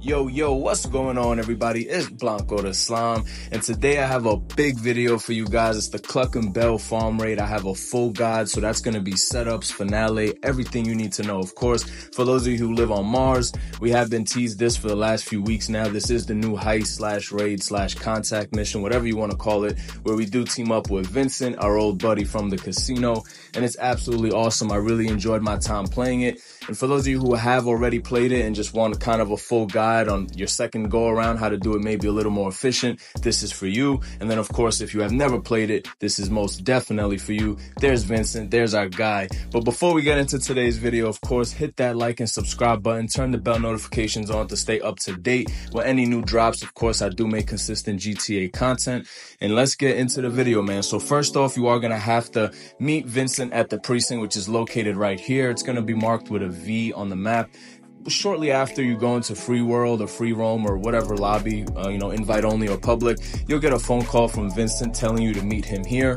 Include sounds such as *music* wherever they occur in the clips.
Yo, yo, what's going on, everybody? It's Blanco the Slime, and today I have a big video for you guys. It's the Cluckin' Bell farm raid. I have a full guide, so that's gonna be setups, finale, everything you need to know. Of course, for those of you who live on Mars, we have been teased this for the last few weeks now. This is the new heist slash raid slash contact mission, whatever you want to call it, where we do team up with Vincent, our old buddy from the casino, and it's absolutely awesome. I really enjoyed my time playing it. And for those of you who have already played it and just want kind of a full guide on your second go around, how to do it maybe a little more efficient, this is for you. And then of course, if you have never played it, this is most definitely for you. There's Vincent, there's our guy. But before we get into today's video, of course, hit that like and subscribe button, turn the bell notifications on to stay up to date with any new drops. Of course, I do make consistent GTA content. And let's get into the video, man. So first off, you are going to have to meet Vincent at the precinct, which is located right here. It's going to be marked with a V on the map. Shortly after you go into free world or free roam or whatever lobby, uh, you know, invite only or public, you'll get a phone call from Vincent telling you to meet him here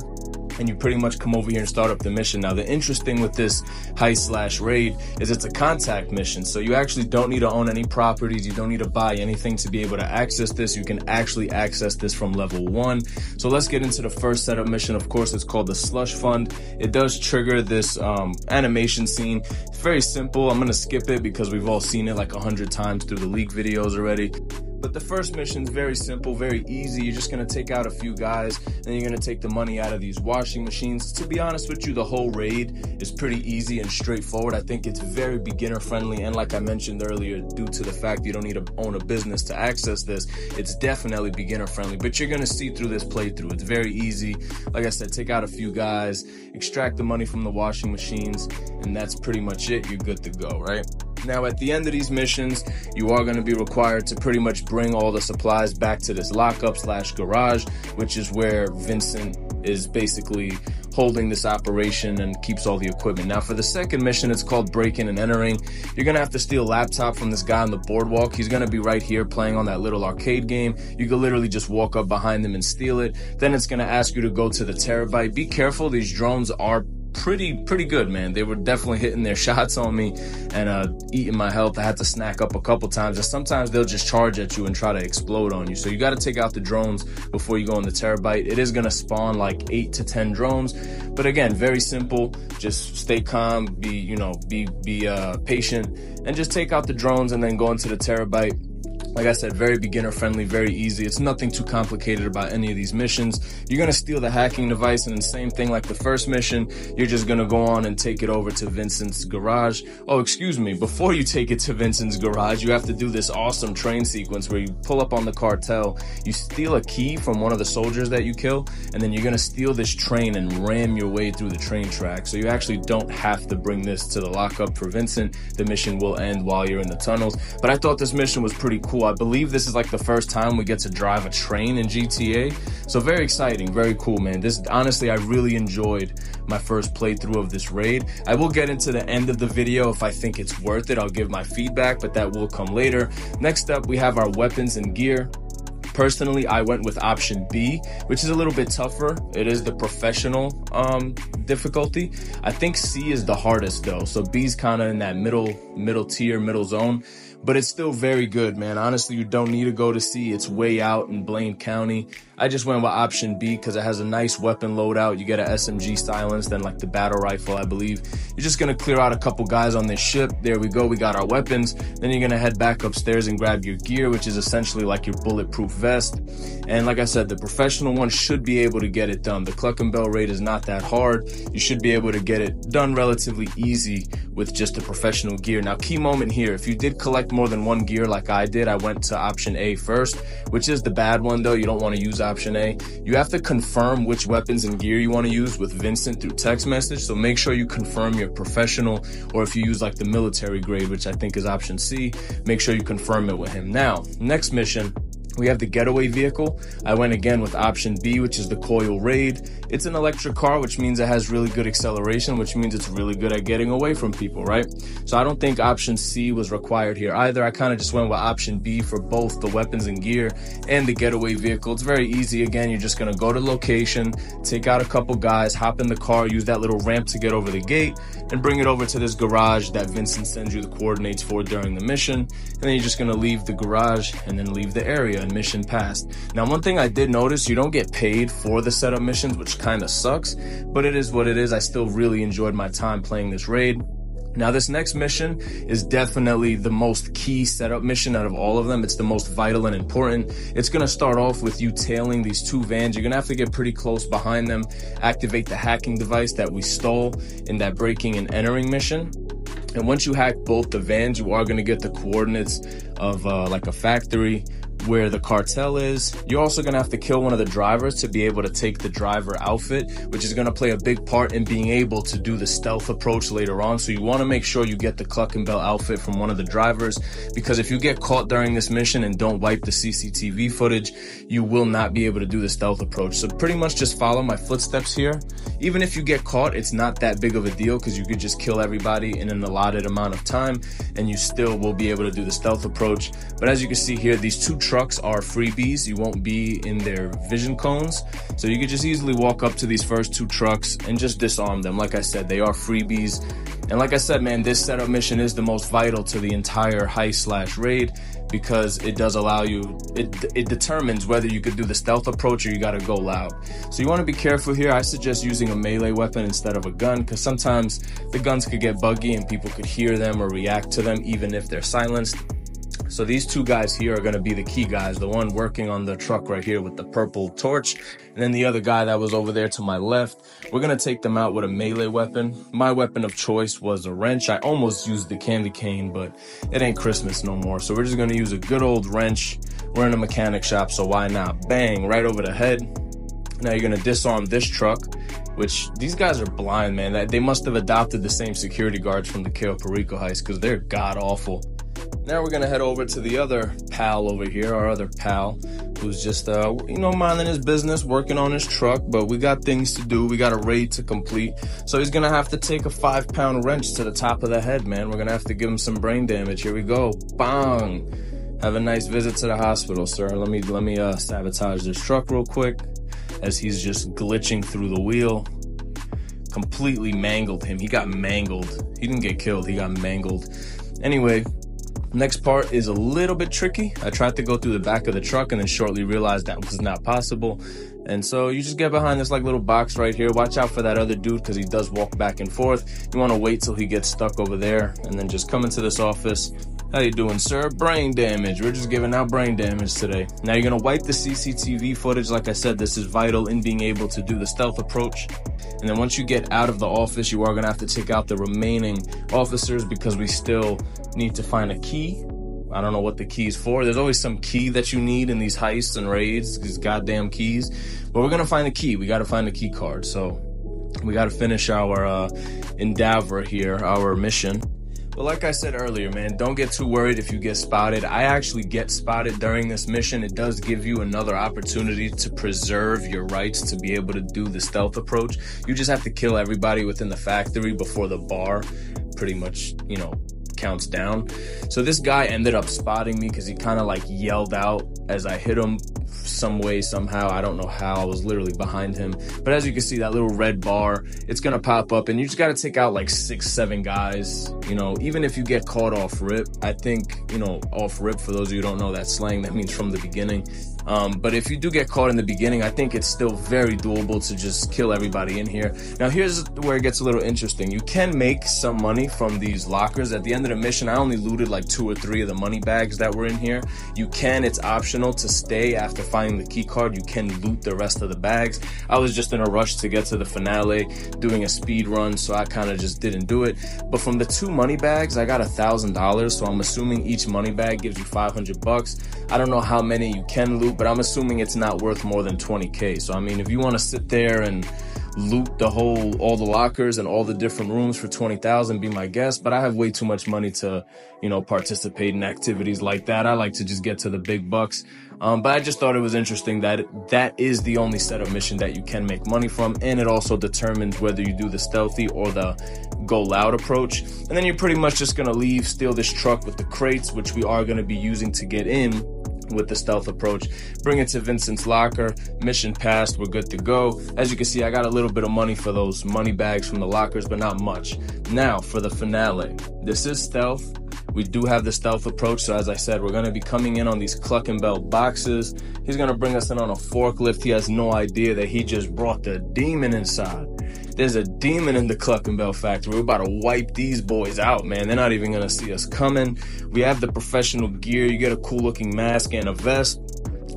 and you pretty much come over here and start up the mission. Now, the interesting with this heist slash raid is it's a contact mission. So you actually don't need to own any properties. You don't need to buy anything to be able to access this. You can actually access this from level one. So let's get into the first setup mission. Of course, it's called the slush fund. It does trigger this um, animation scene. It's very simple. I'm going to skip it because we've all seen it like a hundred times through the leak videos already. But the first mission is very simple, very easy. You're just gonna take out a few guys, then you're gonna take the money out of these washing machines. To be honest with you, the whole raid is pretty easy and straightforward. I think it's very beginner friendly, and like I mentioned earlier, due to the fact you don't need to own a business to access this, it's definitely beginner friendly. But you're gonna see through this playthrough. It's very easy. Like I said, take out a few guys, extract the money from the washing machines, and that's pretty much it. You're good to go, right? Now, at the end of these missions, you are going to be required to pretty much bring all the supplies back to this lockup slash garage, which is where Vincent is basically holding this operation and keeps all the equipment. Now, for the second mission, it's called breaking and entering. You're gonna have to steal a laptop from this guy on the boardwalk. He's gonna be right here playing on that little arcade game. You can literally just walk up behind him and steal it. Then it's gonna ask you to go to the Terrorbyte. Be careful, these drones are pretty pretty good, man. They were definitely hitting their *laughs* shots on me and uh, eating my health. I had to snack up a couple times. And sometimes they'll just charge at you and try to explode on you. So you got to take out the drones before you go in the Terrorbyte. It is gonna spawn like eight to ten drones, but again, very simple. Just stay calm, be you know, be be uh, patient, and just take out the drones and then go into the Terrorbyte like I said, very beginner friendly, very easy. It's nothing too complicated about any of these missions. You're gonna steal the hacking device and the same thing like the first mission, you're just gonna go on and take it over to Vincent's garage. Oh, excuse me, before you take it to Vincent's garage, you have to do this awesome train sequence where you pull up on the cartel, you steal a key from one of the soldiers that you kill, and then you're gonna steal this train and ram your way through the train track. So you actually don't have to bring this to the lockup for Vincent. The mission will end while you're in the tunnels. But I thought this mission was pretty cool. I believe this is like the first time we get to drive a train in GTA. So very exciting, very cool, man. This honestly, I really enjoyed my first playthrough of this raid. I will get into the end of the video if I think it's worth it. I'll give my feedback, but that will come later. Next up, we have our weapons and gear. Personally, I went with option B, which is a little bit tougher. It is the professional um, difficulty. I think C is the hardest though. So B's kind of in that middle, middle tier, middle zone but it's still very good, man. Honestly, you don't need to go to C. It's way out in Blaine County. I just went with option B because it has a nice weapon loadout. You get an SMG silence, then like the battle rifle, I believe. You're just gonna clear out a couple guys on this ship. There we go. We got our weapons. Then you're gonna head back upstairs and grab your gear, which is essentially like your bulletproof vest. And like I said, the professional one should be able to get it done. The Cluckin' Bell raid is not that hard. You should be able to get it done relatively easy with just the professional gear. Now, key moment here. If you did collect more than one gear like I did, I went to option A first, which is the bad one though. You don't want to use option A. You have to confirm which weapons and gear you want to use with Vincent through text message. So make sure you confirm your professional or if you use like the military grade, which I think is option C, make sure you confirm it with him. Now, next mission We have the getaway vehicle. I went again with option B, which is the Coil Raiden. It's an electric car, which means it has really good acceleration, which means it's really good at getting away from people, right? So I don't think option C was required here either. I kind of just went with option B for both the weapons and gear and the getaway vehicle. It's very easy. Again, you're just going to go to location, take out a couple guys, hop in the car, use that little ramp to get over the gate, and bring it over to this garage that Vincent sends you the coordinates for during the mission. And then you're just going to leave the garage and then leave the area and mission passed. Now, one thing I did notice, you don't get paid for the setup missions, which kind of sucks, but it is what it is. I still really enjoyed my time playing this raid. Now, this next mission is definitely the most key setup mission out of all of them. It's the most vital and important. It's going to start off with you tailing these two vans. You're going to have to get pretty close behind them, activate the hacking device that we stole in that breaking and entering mission. And once you hack both the vans, you are going to get the coordinates of uh, like a factory where the cartel is. You're also gonna have to kill one of the drivers to be able to take the driver outfit, which is gonna play a big part in being able to do the stealth approach later on. So you wanna make sure you get the Cluckin' Bell outfit from one of the drivers, because if you get caught during this mission and don't wipe the CCTV footage, you will not be able to do the stealth approach. So pretty much just follow my footsteps here. Even if you get caught, it's not that big of a deal because you could just kill everybody in an allotted amount of time and you still will be able to do the stealth approach. But as you can see here, these two trucks are freebies. You won't be in their vision cones. So you could just easily walk up to these first two trucks and just disarm them. Like I said, they are freebies. And like I said, man, this setup mission is the most vital to the entire heist slash raid because it does allow you, it, it determines whether you could do the stealth approach or you gotta go loud. So you wanna be careful here. I suggest using a melee weapon instead of a gun because sometimes the guns could get buggy and people could hear them or react to them even if they're silenced. So these two guys here are going to be the key guys. The one working on the truck right here with the purple torch. And then the other guy that was over there to my left. We're going to take them out with a melee weapon. My weapon of choice was a wrench. I almost used the candy cane, but it ain't Christmas no more. So we're just going to use a good old wrench. We're in a mechanic shop, so why not? Bang, right over the head. Now you're going to disarm this truck which these guys are blind, man. They must have adopted the same security guards from the Cayo Perico heist because they're god awful. Now we're gonna head over to the other pal over here, our other pal, who's just, uh, you know, minding his business, working on his truck, but we got things to do. We got a raid to complete. So he's gonna have to take a five pound wrench to the top of the head, man. We're gonna have to give him some brain damage. Here we go. Bang! Have a nice visit to the hospital, sir. Let me, let me, uh, sabotage this truck real quick as he's just glitching through the wheel. Completely mangled him. He got mangled. He didn't get killed. He got mangled. Anyway, Next part is a little bit tricky. I tried to go through the back of the truck and then shortly realized that was not possible. And so you just get behind this like little box right here. Watch out for that other dude because he does walk back and forth. You want to wait till he gets stuck over there and then just come into this office. How you doing, sir? Brain damage. We're just giving out brain damage today. Now you're gonna wipe the CCTV footage. Like I said, this is vital in being able to do the stealth approach. And then once you get out of the office, you are gonna have to take out the remaining officers because we still need to find a key. I don't know what the key's for. There's always some key that you need in these heists and raids, these goddamn keys. But we're gonna find the key. We gotta find the key card. So we gotta finish our uh, endeavor here, our mission. But like I said earlier, man, don't get too worried if you get spotted. I actually get spotted during this mission. It does give you another opportunity to preserve your rights to be able to do the stealth approach. You just have to kill everybody within the factory before the bar pretty much, you know, counts down. So this guy ended up spotting me because he kind of like yelled out as I hit him some way, somehow. I don't know how. I was literally behind him. But as you can see, that little red bar, it's going to pop up and you just got to take out like six, seven guys. You know, even if you get caught off rip, I think, you know, off rip, for those of you who don't know that slang, that means from the beginning. Um, but if you do get caught in the beginning, I think it's still very doable to just kill everybody in here. Now, here's where it gets a little interesting. You can make some money from these lockers. At the end of the mission, I only looted like two or three of the money bags that were in here. You can, it's optional to stay after finding the key card. You can loot the rest of the bags. I was just in a rush to get to the finale, doing a speed run, so I kind of just didn't do it. But from the two money bags, I got a thousand dollars. So I'm assuming each money bag gives you 500 bucks. I don't know how many you can loot but I'm assuming it's not worth more than 20k. So I mean, if you want to sit there and loot the whole all the lockers and all the different rooms for 20,000 be my guest but I have way too much money to you know participate in activities like that. I like to just get to the big bucks. Um, but I just thought it was interesting that that is the only set of mission that you can make money from and it also determines whether you do the stealthy or the go loud approach. And then you're pretty much just gonna leave steal this truck with the crates which we are going to be using to get in with the stealth approach. Bring it to Vincent's locker. Mission passed. We're good to go. As you can see, I got a little bit of money for those money bags from the lockers, but not much. Now for the finale. This is stealth. We do have the stealth approach. So as I said, we're going to be coming in on these Cluckin' Bell boxes. He's going to bring us in on a forklift. He has no idea that he just brought the demon inside. There's a demon in the Cluckin' Bell factory. We're about to wipe these boys out, man. They're not even gonna see us coming. We have the professional gear. You get a cool looking mask and a vest.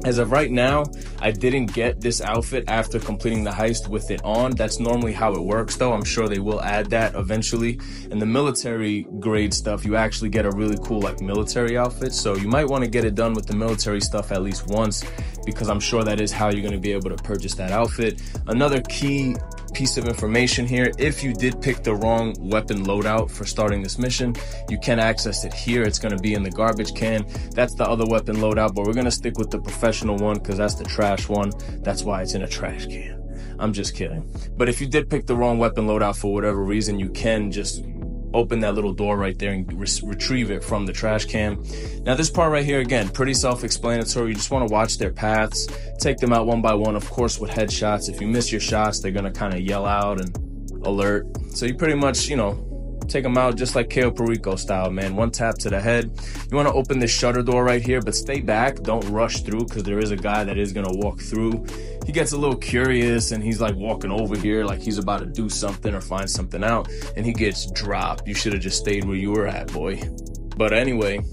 As of right now, I didn't get this outfit after completing the heist with it on. That's normally how it works though. I'm sure they will add that eventually. In the military grade stuff, you actually get a really cool like military outfit. So you might want to get it done with the military stuff at least once because I'm sure that is how you're going to be able to purchase that outfit. Another key piece of information here. If you did pick the wrong weapon loadout for starting this mission, you can access it here. It's going to be in the garbage can. That's the other weapon loadout, but we're going to stick with the professional one because that's the trash one. That's why it's in a trash can. I'm just kidding. But if you did pick the wrong weapon loadout for whatever reason, you can just open that little door right there and re retrieve it from the trash can. Now this part right here, again, pretty self-explanatory. You just want to watch their paths, take them out one by one, of course, with headshots. If you miss your shots, they're going to kind of yell out and alert. So you pretty much, you know, take them out just like Cayo Perico style, man. One tap to the head. You want to open this shutter door right here, but stay back. Don't rush through because there is a guy that is going to walk through. He gets a little curious and he's like walking over here like he's about to do something or find something out and he gets dropped. You should have just stayed where you were at, boy. But anyway,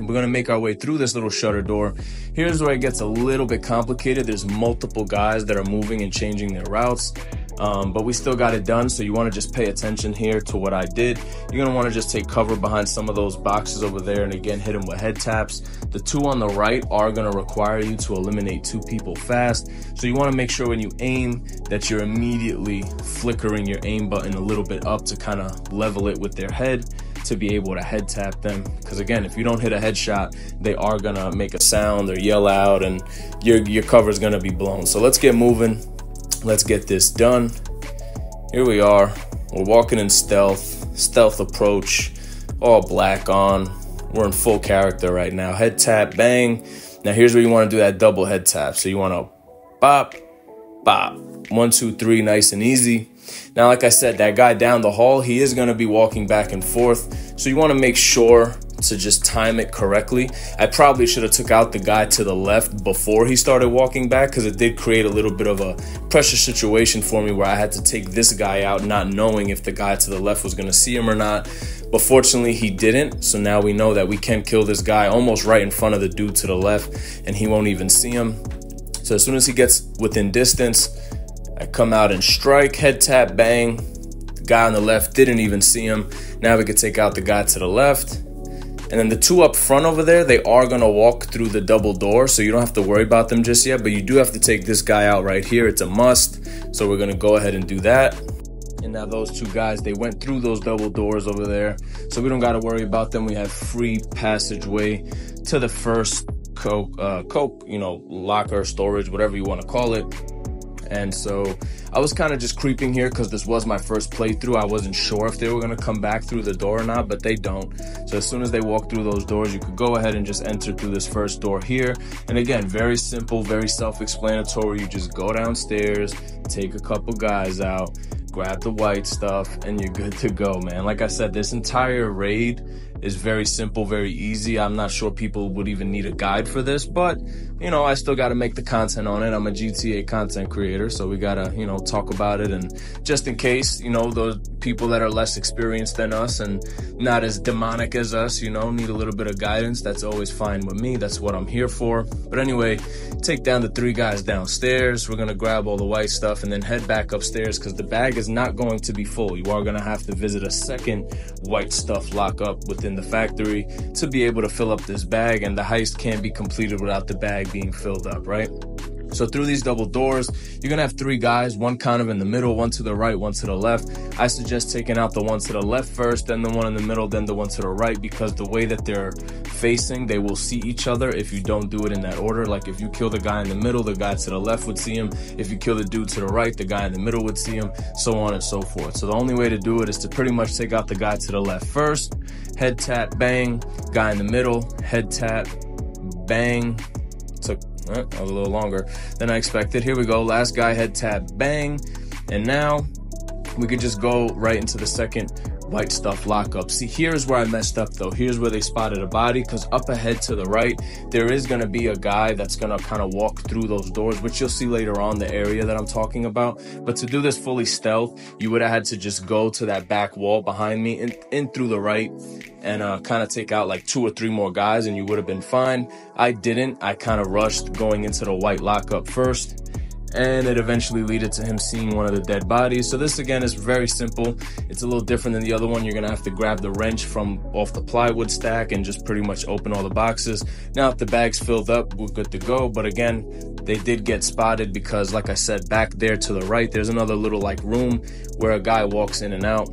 we're gonna make our way through this little shutter door. Here's where it gets a little bit complicated. There's multiple guys that are moving and changing their routes um, but we still got it done. So you want to just pay attention here to what I did. You're going to want to just take cover behind some of those boxes over there and again, hit them with head taps. The two on the right are going to require you to eliminate two people fast. So you want to make sure when you aim that you're immediately flickering your aim button a little bit up to kind of level it with their head to be able to head tap them. Because again, if you don't hit a headshot, they are gonna make a sound or yell out, and your your cover is gonna be blown. So let's get moving. Let's get this done. Here we are. We're walking in stealth, stealth approach, all black on. We're in full character right now. Head tap, bang. Now here's where you want to do that double head tap. So you want to bop, bop. One, two, three, nice and easy. Now, like I said, that guy down the hall, he is going to be walking back and forth. So you want to make sure to just time it correctly. I probably should have took out the guy to the left before he started walking back because it did create a little bit of a pressure situation for me where I had to take this guy out not knowing if the guy to the left was going to see him or not. But fortunately he didn't. So now we know that we can kill this guy almost right in front of the dude to the left and he won't even see him. So as soon as he gets within distance, I come out and strike, head tap, bang. The guy on the left didn't even see him. Now we could take out the guy to the left and then the two up front over there, they are going to walk through the double door, so you don't have to worry about them just yet, but you do have to take this guy out right here. It's a must. So we're going to go ahead and do that. And now those two guys, they went through those double doors over there. So we don't got to worry about them. We have free passageway to the first Coke, uh, Coke, you know, locker, storage, whatever you want to call it. And so I was kind of just creeping here because this was my first playthrough. I wasn't sure if they were going to come back through the door or not, but they don't. So as soon as they walk through those doors, you could go ahead and just enter through this first door here. And again, very simple, very self-explanatory. You just go downstairs, take a couple guys out, grab the white stuff, and you're good to go, man. Like I said, this entire raid is very simple, very easy. I'm not sure people would even need a guide for this, but you know, I still got to make the content on it. I'm a GTA content creator, so we got to, you know, talk about it. And just in case, you know, those people that are less experienced than us and not as demonic as us, you know, need a little bit of guidance, that's always fine with me. That's what I'm here for. But anyway, take down the three guys downstairs. We're going to grab all the white stuff and then head back upstairs because the bag is not going to be full. You are going to have to visit a second white stuff lockup within the factory to be able to fill up this bag. And the heist can't be completed without the bag being filled up, right? So through these double doors, you're gonna have three guys, one kind of in the middle, one to the right, one to the left. I suggest taking out the one to the left first, then the one in the middle, then the one to the right, because the way that they're facing, they will see each other if you don't do it in that order. Like if you kill the guy in the middle, the guy to the left would see him. If you kill the dude to the right, the guy in the middle would see him, so on and so forth. So the only way to do it is to pretty much take out the guy to the left first, head tap, bang, guy in the middle, head tap, bang, uh, a little longer than I expected. Here we go. Last guy head tap, bang. And now we could just go right into the second white stuff lockup. See, here's where I messed up though. Here's where they spotted a body because up ahead to the right, there is going to be a guy that's going to kind of walk through those doors, which you'll see later on the area that I'm talking about. But to do this fully stealth, you would have had to just go to that back wall behind me and in through the right and uh, kind of take out like two or three more guys and you would have been fine. I didn't. I kind of rushed going into the white lockup first and it eventually led to him seeing one of the dead bodies. So this again is very simple. It's a little different than the other one. You're gonna have to grab the wrench from off the plywood stack and just pretty much open all the boxes. Now if the bag's filled up, we're good to go. But again, they did get spotted because like I said, back there to the right, there's another little like room where a guy walks in and out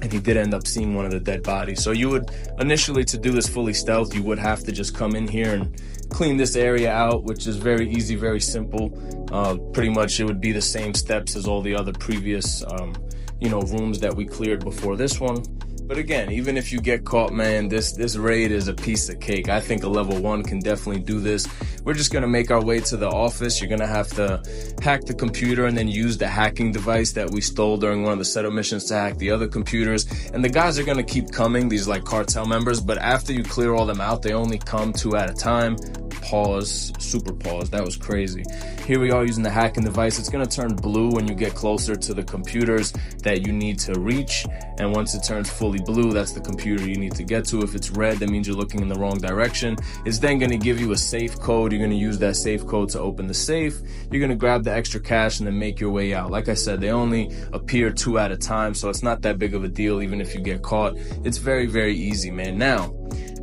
and he did end up seeing one of the dead bodies. So you would initially to do this fully stealth, you would have to just come in here and clean this area out, which is very easy, very simple. Uh, pretty much it would be the same steps as all the other previous, um, you know, rooms that we cleared before this one. But again, even if you get caught, man, this this raid is a piece of cake. I think a level one can definitely do this. We're just gonna make our way to the office. You're gonna have to hack the computer and then use the hacking device that we stole during one of the setup missions to hack the other computers. And the guys are gonna keep coming, these like cartel members, but after you clear all them out, they only come two at a time pause, super pause. That was crazy. Here we are using the hacking device. It's to turn blue when you get closer to the computers that you need to reach. And once it turns fully blue, that's the computer you need to get to. If it's red, that means you're looking in the wrong direction. It's then to give you a safe code. You're to use that safe code to open the safe. You're to grab the extra cash and then make your way out. Like I said, they only appear two at a time, so it's not that big of a deal even if you get caught. It's very, very easy, man. Now,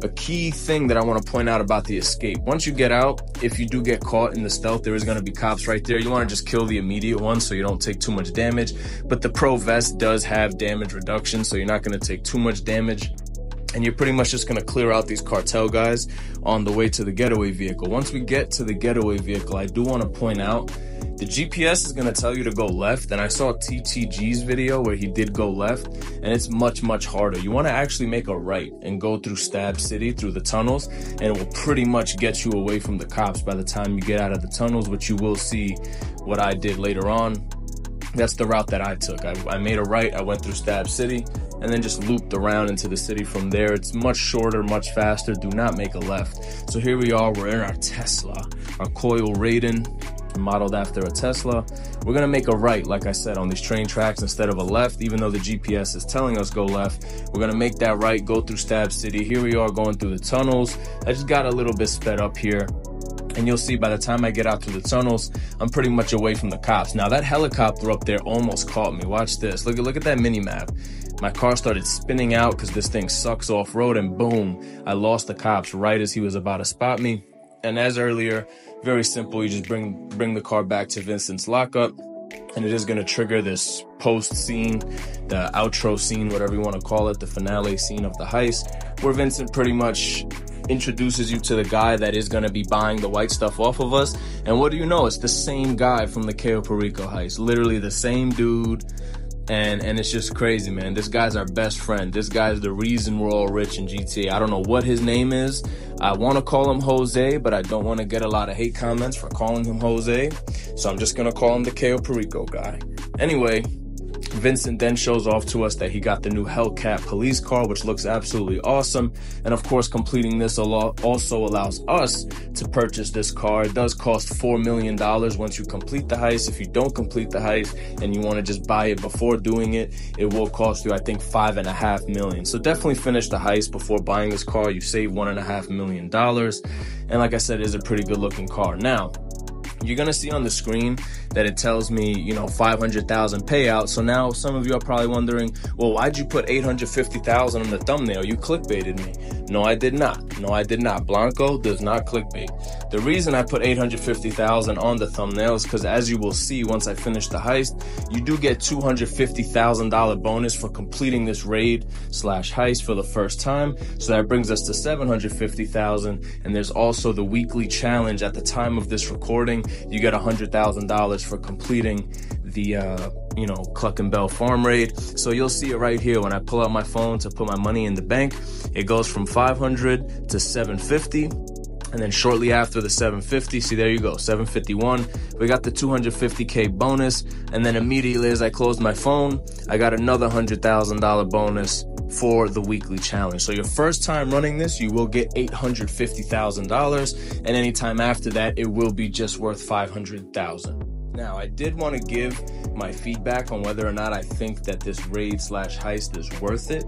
a key thing that I want to point out about the escape. Once you get out, if you do get caught in the stealth, there is going to be cops right there. You want to just kill the immediate one so you don't take too much damage. But the Pro Vest does have damage reduction, so you're not going to take too much damage and you're pretty much just going to clear out these cartel guys on the way to the getaway vehicle. Once we get to the getaway vehicle, I do want to point out the GPS is going to tell you to go left. And I saw TTG's video where he did go left, and it's much, much harder. You want to actually make a right and go through Stab City through the tunnels, and it will pretty much get you away from the cops by the time you get out of the tunnels, which you will see what I did later on. That's the route that I took. I, I made a right, I went through Stab City, and then just looped around into the city from there. It's much shorter, much faster. Do not make a left. So here we are, we're in our Tesla, our Coil Raiden modeled after a Tesla. We're gonna make a right, like I said, on these train tracks instead of a left, even though the GPS is telling us go left. We're gonna make that right, go through Stab City. Here we are going through the tunnels. I just got a little bit sped up here. And you'll see by the time I get out through the tunnels, I'm pretty much away from the cops. Now that helicopter up there almost caught me. Watch this. Look at look at that mini map. My car started spinning out because this thing sucks off road, and boom, I lost the cops right as he was about to spot me. And as earlier, very simple. You just bring bring the car back to Vincent's lockup, and it is going to trigger this post scene, the outro scene, whatever you want to call it, the finale scene of the heist, where Vincent pretty much introduces you to the guy that is going to be buying the white stuff off of us. And what do you know? It's the same guy from the Cayo Perico heist. Literally the same dude and and it's just crazy, man. This guy's our best friend. This guy's the reason we're all rich in GTA. I don't know what his name is. I want to call him Jose, but I don't want to get a lot of hate comments for calling him Jose. So I'm just gonna call him the Cayo Perico guy. Anyway, Vincent then shows off to us that he got the new Hellcat police car, which looks absolutely awesome. And of course, completing this also allows us to purchase this car. It does cost $4 million once you complete the heist. If you don't complete the heist and you want to just buy it before doing it, it will cost you, I think, five and a half million. So definitely finish the heist before buying this car. You save one and a half million dollars. And like I said, it is a pretty good looking car. Now, you're gonna see on the screen that it tells me, you know, 500,000 payout. So now some of you are probably wondering, well, why'd you put 850,000 on the thumbnail? You clickbaited me. No, I did not. No, I did not. Blanco does not clickbait. The reason I put 850,000 on the thumbnail is because as you will see once I finish the heist, you do get $250,000 bonus for completing this raid slash heist for the first time. So that brings us to 750,000. And there's also the weekly challenge at the time of this recording. You get $100,000 for completing the, uh, you know, Cluckin' Bell farm raid. So you'll see it right here when I pull out my phone to put my money in the bank. It goes from 500 to 750. And then shortly after the 750, see there you go, 751. We got the 250k bonus, and then immediately as I closed my phone, I got another hundred thousand dollar bonus for the weekly challenge. So your first time running this, you will get $850,000, and anytime after that, it will be just worth 500,000. Now, I did want to give my feedback on whether or not I think that this raid slash heist is worth it.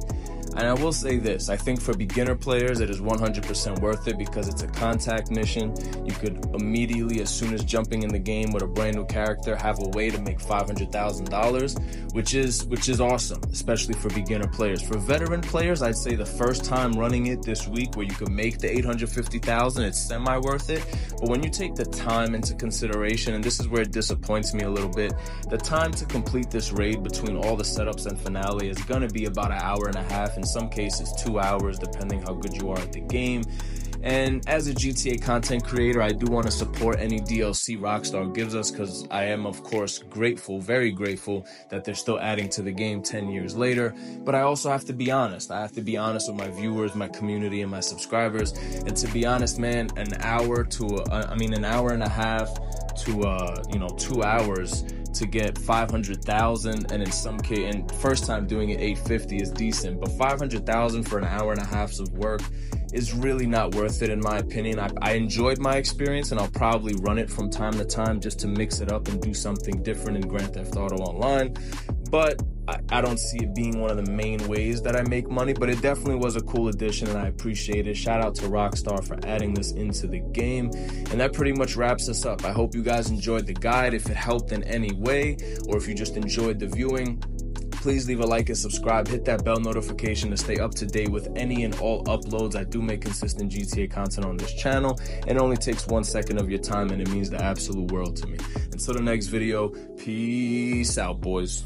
And I will say this, I think for beginner players, it is 100% worth it because it's a contact mission. You could immediately, as soon as jumping in the game with a brand new character, have a way to make $500,000, which is, which is awesome, especially for beginner players. For veteran players, I'd say the first time running it this week where you could make the 850,000, it's semi worth it. But when you take the time into consideration, and this is where it disappoints me a little bit, the time to complete this raid between all the setups and finale is going to be about an hour and a half in some cases two hours, depending how good you are at the game. And as a GTA content creator, I do want to support any DLC Rockstar gives us because I am, of course, grateful, very grateful that they're still adding to the game 10 years later. But I also have to be honest. I have to be honest with my viewers, my community, and my subscribers. And to be honest, man, an hour to, uh, I mean, an hour and a half to, uh, you know, two hours to get 500,000 and in some case and first time doing it 850 is decent but 500,000 for an hour and a half of work is really not worth it in my opinion. I, I, enjoyed my experience and I'll probably run it from time to time just to mix it up and do something different in Grand Theft Auto Online but I, I don't see it being one of the main ways that I make money, but it definitely was a cool addition and I appreciate it. Shout out to Rockstar for adding this into the game. And that pretty much wraps us up. I hope you guys enjoyed the guide. If it helped in any way, or if you just enjoyed the viewing, please leave a like and subscribe. Hit that bell notification to stay up to date with any and all uploads. I do make consistent GTA content on this channel. And it only takes one second of your time and it means the absolute world to me. Until the next video, peace out, boys.